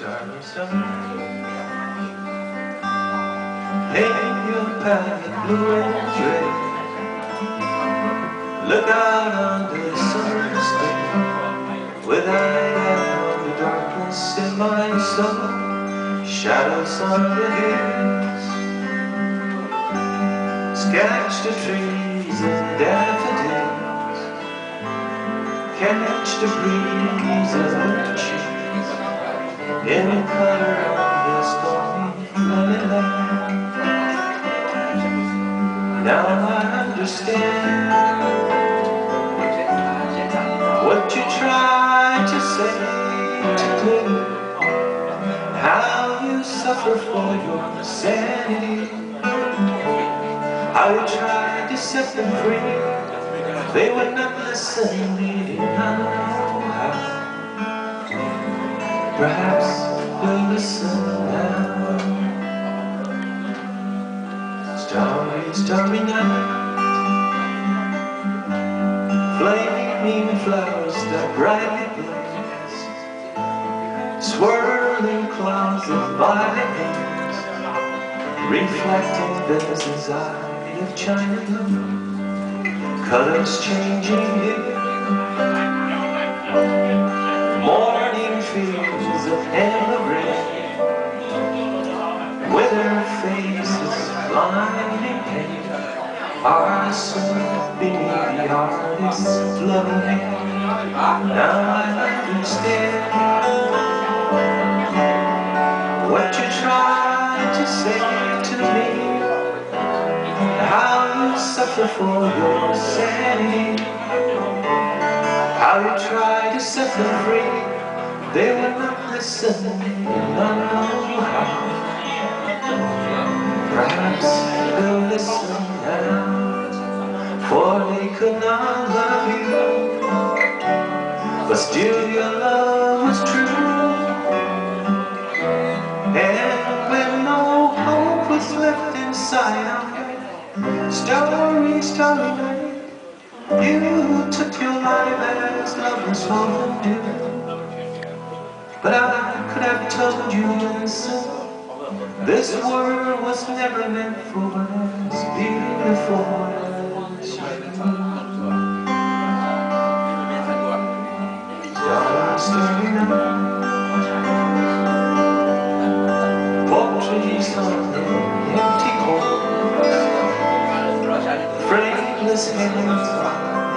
starry, starry. Hang your palette blue and gray. Look out on the summer sky with eye on the darkness in my soul. Shadows on the hills. Sketch the trees and daffodils. Catch the breeze of the the color of the stormy land. Now I understand what you tried to say to me. How you suffer for your sanity. How you tried to set them free. They would not listen, they did not know how. Perhaps they'll listen now. Starry, starry night. Flaming flowers that brightly blaze Swirling clouds of violet haze Reflecting Vincent's eye of china blue. Colors changing hue With their faces flying Are soon beneath the artist's hand Now I understand What you tried to say to me. How you suffer for your sanity. How you try to set them free They will not listen, and I know how Perhaps they'll listen now For they could not love you. But still your love was true. And when no hope was left inside of Starry, starry night You took your life as lovers often do But I could have told you Vincent this world was never meant for us beautiful as. Starry, starry. Portraits on the empty halls. Frameless hands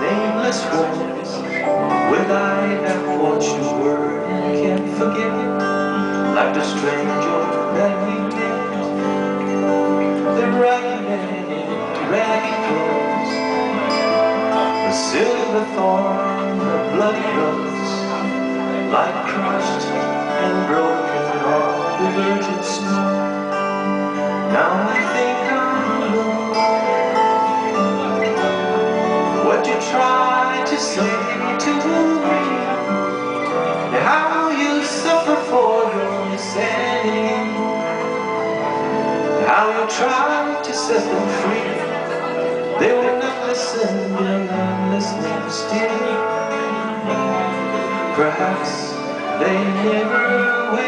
nameless walls. Will I have watched the world can't forget like the stranger that we met? The ragged clothes, the silver thorn, the bloody rose, like crushed and broken on the virgin snow. Now I think I know what you tried to say to me. Try to set them free. They will not listen, they're not listening still Perhaps they never will